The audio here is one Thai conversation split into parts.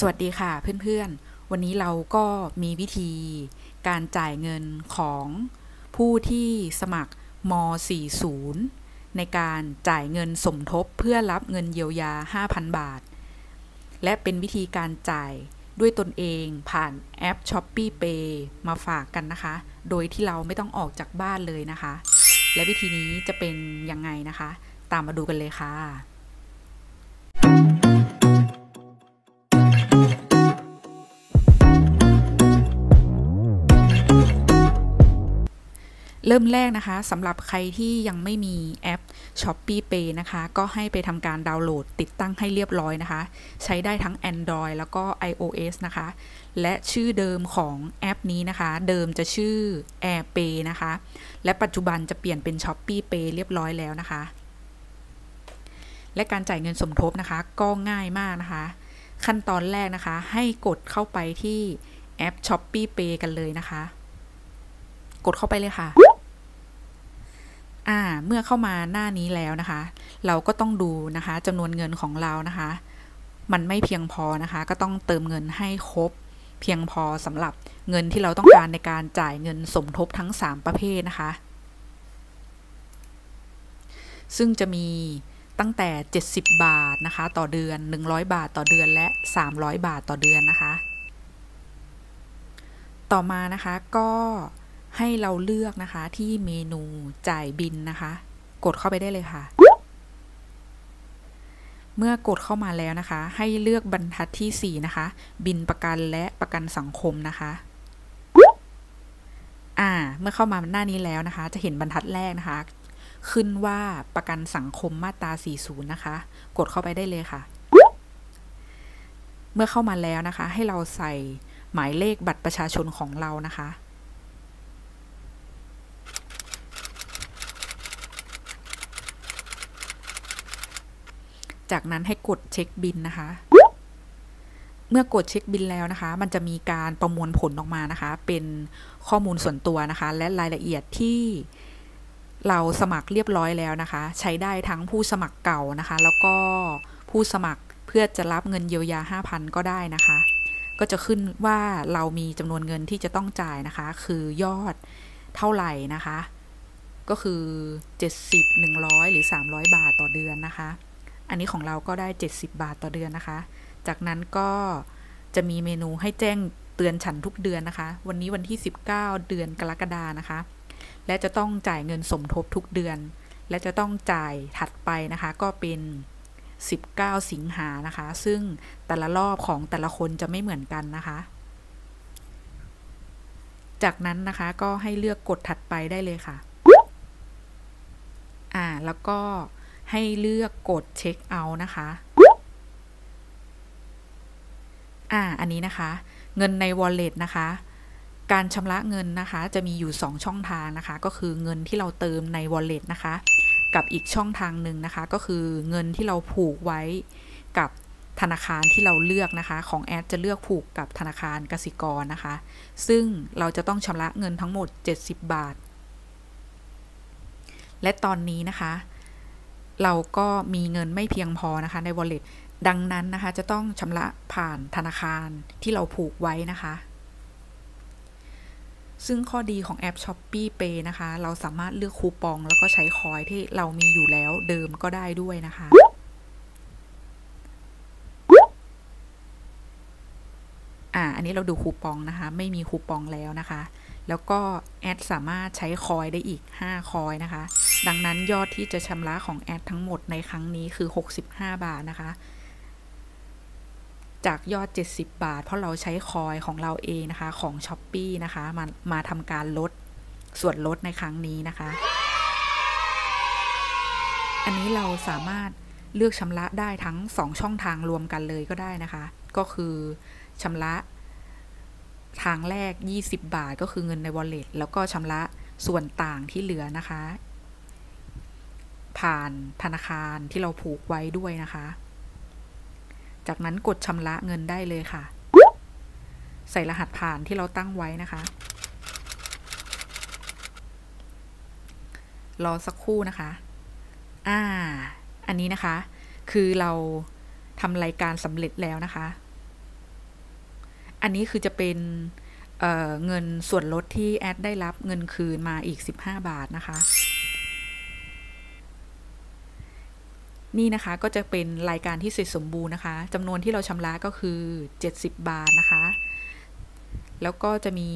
สวัสดีค่ะเพื่อนๆ วันนี้เราก็มีวิธีการจ่ายเงินของผู้ที่สมัครม .40 ในการจ่ายเงินสมทบเพื่อรับเงินเยียวยา 5,000 บาท และเป็นวิธีการจ่ายด้วยตนเองผ่านแอป s h o p e e Pay มาฝากกันนะคะ โดยที่เราไม่ต้องออกจากบ้านเลยนะคะ และวิธีนี้จะเป็นยังไงนะคะ ตามมาดูกันเลยค่ะ เริ่มแรกนะคะสำหรับใครที่ยังไม่มีแอป s h o p e e Pay นะคะ ก็ให้ไปทำการดาวน์โหลดติดตั้งให้เรียบร้อยนะคะ ใช้ได้ทั้ง Android แล้วก็ iOS นะคะ และชื่อเดิมของแอปนี้นะคะ เดิมจะชื่อ AirPay นะคะ และปัจจุบันจะเปลี่ยนเป็น s h o p e e Pay เรียบร้อยแล้วนะคะ และการจ่ายเงินสมทบนะคะ ก็ง่ายมากนะคะ ขั้นตอนแรกนะคะ ให้กดเข้าไปที่แอป s h o p e e Pay กันเลยนะคะ กดเข้าไปเลยค่ะ อ่า เมื่อเข้ามาหน้านี้แล้วนะคะ เราก็ต้องดูนะคะจำนวนเงินของเรานะคะ มันไม่เพียงพอนะคะ ก็ต้องเติมเงินให้ครบ เพียงพอสำหรับเงินที่เราต้องการในการจ่ายเงินสมทบทั้ง 3 ประเภทนะคะ ซึ่งจะมีตั้งแต่ 70 บาทนะคะ ต่อเดือน 100 บาทต่อเดือนและ 300 บาทต่อเดือนนะคะ ต่อมานะคะก็ ให้เราเลือกนะคะที่เมนูจ่ายบินนะคะ กดเข้าไปได้เลยค่ะ เมื่อกดเข้ามาแล้วนะคะ ให้เลือกบรรทัดที่ 4 นะคะ บินประกันและประกันสังคมนะคะอ่า เมื่อเข้ามาหน้านี้แล้วนะคะ จะเห็นบรรทัดแรกนะคะ ขึ้นว่าประกันสังคมมาตรา 40 นะคะ กดเข้าไปได้เลยค่ะ เมื่อเข้ามาแล้วนะคะ ให้เราใส่หมายเลขบัตรประชาชนของเรานะคะ จากนั้นให้กดเช็คบินนะคะ เมื่อกดเช็คบินแล้วนะคะ มันจะมีการประมวลผลออกมานะคะ เป็นข้อมูลส่วนตัวนะคะ และรายละเอียดที่เราสมัครเรียบร้อยแล้วนะคะ ใช้ได้ทั้งผู้สมัครเก่านะคะ แล้วก็ผู้สมัครเพื่อจะรับเงินเยียวยา 5,000 ก็ได้นะคะ ก็จะขึ้นว่าเรามีจำนวนเงินที่จะต้องจ่ายนะคะ คือยอดเท่าไหร่นะคะ ก็คือ 70 100 หรือ 300 บาทต่อเดือนนะคะ อันนี้ของเราก็ได้ 70 บาทต่อเดือนนะคะ จากนั้นก็จะมีเมนูให้แจ้งเตือนฉันทุกเดือนนะคะ วันนี้วันที่ 19 เดือนกรกฎานะคะ และจะต้องจ่ายเงินสมทบทุกเดือน และจะต้องจ่ายถัดไปนะคะ ก็เป็น 19 สิงหานะคะ ซึ่งแต่ละรอบของแต่ละคนจะไม่เหมือนกันนะคะ จากนั้นนะคะก็ให้เลือกกดถัดไปได้เลยค่ะ อ่าแล้วก็ ให้เลือกกดเช็คเอาท์นะคะ อ่า อันนี้นะคะ เงินใน wallet นะคะ การชำระเงินนะคะ จะมีอยู่ 2 ช่องทางนะคะ ก็คือเงินที่เราเติมใน wallet นะคะ กับอีกช่องทางหนึ่งนะคะ ก็คือเงินที่เราผูกไว้กับธนาคารที่เราเลือกนะคะ ของแอดจะเลือกผูกกับธนาคารกสิกรนะคะ ซึ่งเราจะต้องชำระเงินทั้งหมด 70 บาท และตอนนี้นะคะ เราก็มีเงินไม่เพียงพอนะคะใน wallet ดังนั้นนะคะ จะต้องชำระผ่านธนาคารที่เราผูกไว้นะคะ ซึ่งข้อดีของแอป s h o p e e Pay นะคะ เราสามารถเลือกคูปองแล้วก็ใช้คอยที่เรามีอยู่แล้วเดิมก็ได้ด้วยนะคะอ่าอันนี้เราดูคูปองนะคะ ไม่มีคูปองแล้วนะคะ แล้วก็แอดสามารถใช้คอยได้อีก 5 คอยนะคะ ดังนั้นยอดที่จะชำระของแอดทั้งหมดในครั้งนี้คือ 65 บาทนะคะ จากยอด 70 บาท เพราะเราใช้คอยของเราเองนะคะของ s h อ p e e นะคะมามาทำการลดส่วนลดในครั้งนี้นะคะ อันนี้เราสามารถเลือกชำระได้ทั้ง 2 ช่องทางรวมกันเลยก็ได้นะคะ ก็คือชำระ ทางแรก 20 บาทก็คือเงินใน wallet แล้วก็ชำระส่วนต่างที่เหลือนะคะ ผ่านธนาคารที่เราผูกไว้ด้วยนะคะ จากนั้นกดชำระเงินได้เลยค่ะ ใส่รหัสผ่านที่เราตั้งไว้นะคะ รอสักครู่นะคะ อ่า อันนี้นะคะ คือเราทำรายการสำเร็จแล้วนะคะ อันนี้คือจะเป็นเเงินส่วนลดที่แอดได้รับเงินคืนมาอีก 15 บาทนะคะ นี่นะคะก็จะเป็นรายการที่เสร็จสมบูรณ์นะคะจำนวนที่เราชำระก็คือ 70 บาทนะคะ แล้วก็จะมี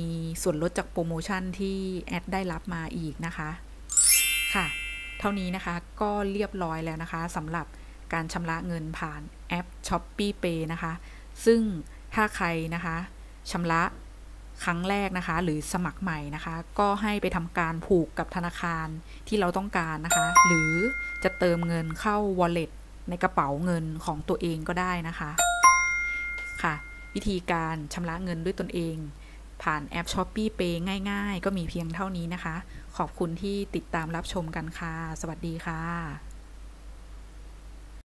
ส่วนลดจากโปรโมชั่นที่แอดได้รับมาอีกนะคะ ค่ะ เท่านี้นะคะก็เรียบร้อยแล้วนะคะสำหรับการชำระเงินผ่านแอป s h o p e e Pay นะคะ ซึ่ง ถ้าใครนะคะชำระครั้งแรกนะคะ หรือสมัครใหม่นะคะ ก็ให้ไปทำการผูกกับธนาคารที่เราต้องการนะคะ หรือจะเติมเงินเข้า wallet ในกระเป๋าเงินของตัวเองก็ได้นะคะค่ะ วิธีการชำระเงินด้วยตนเอง ผ่านแอป s h o p e e Pay ง่าย ๆ ก็มีเพียงเท่านี้นะคะ ขอบคุณที่ติดตามรับชมกันค่ะ สวัสดีค่ะ